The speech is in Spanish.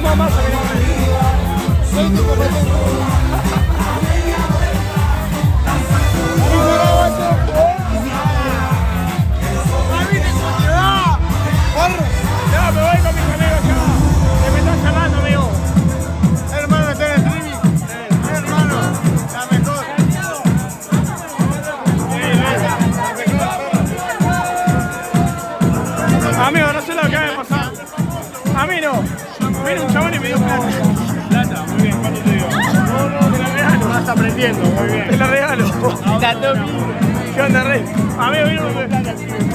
toma más. Soy tu competencia. Me me amigo. No sé lo que a pasar. A mí no. Viene un chabón y me dio plata. Plata, muy bien, ¿cuánto te digo? No, no, te la regalo. Estás aprendiendo, muy bien. Te la regalo. La ¿Qué onda, Rey? Amigo, vino un